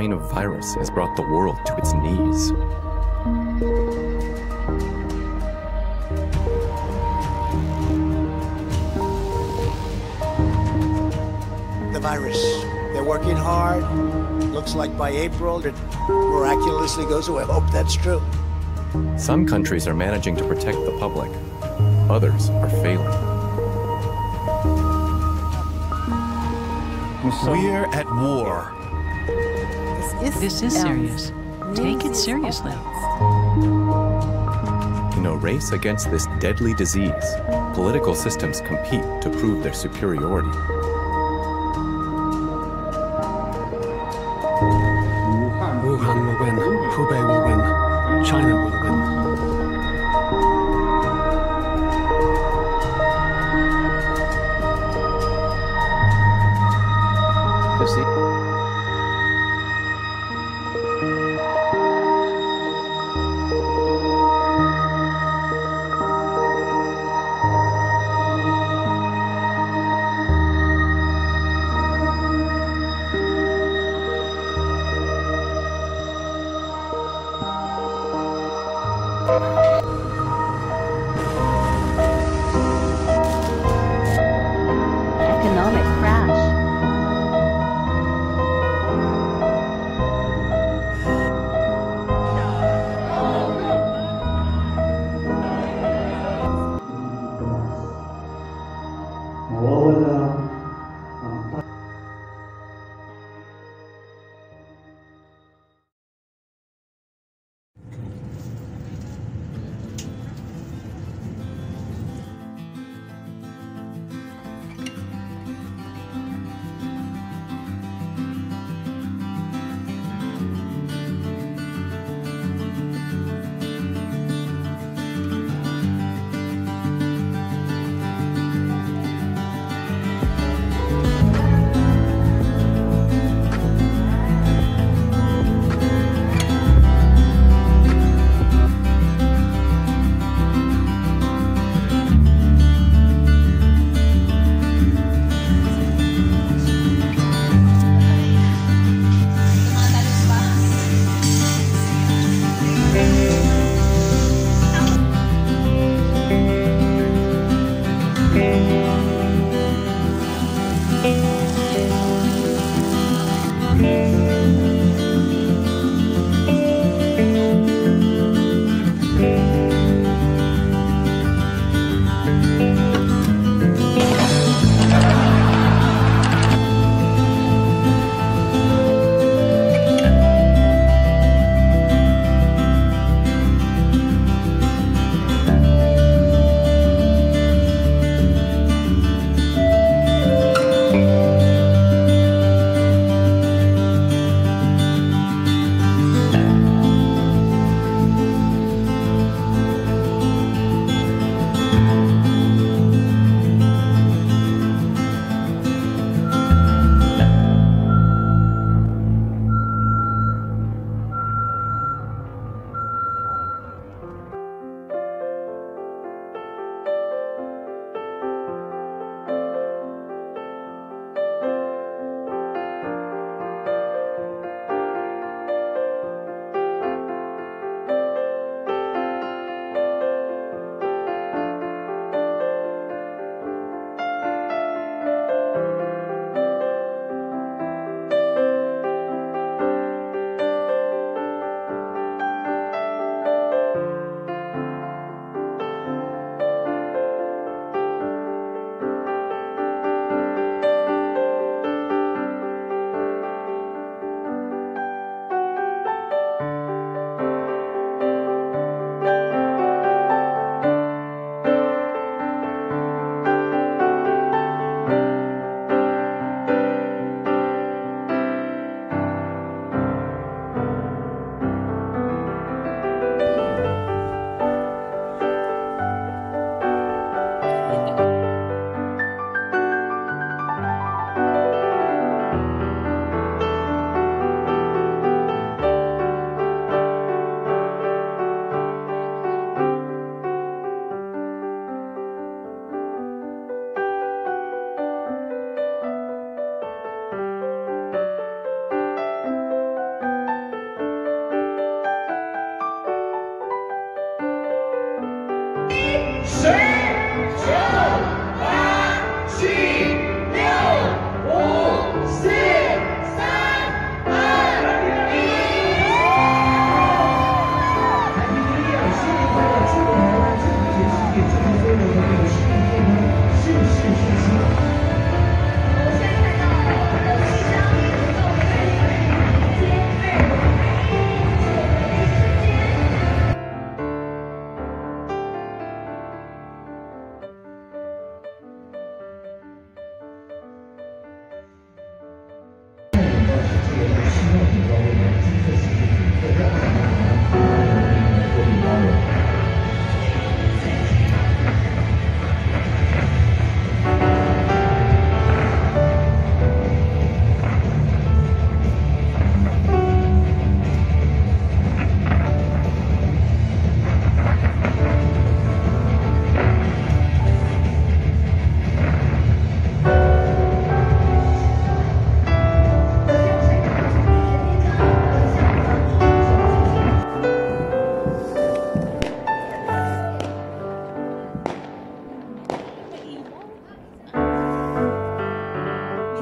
a strain of virus has brought the world to its knees. The virus. They're working hard. Looks like by April it miraculously goes away. Hope that's true. Some countries are managing to protect the public, others are failing. We're at war. This is serious. Take it seriously. In a race against this deadly disease, political systems compete to prove their superiority. Wuhan will win. Hubei will win. China will win. Economic crash.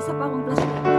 他把我们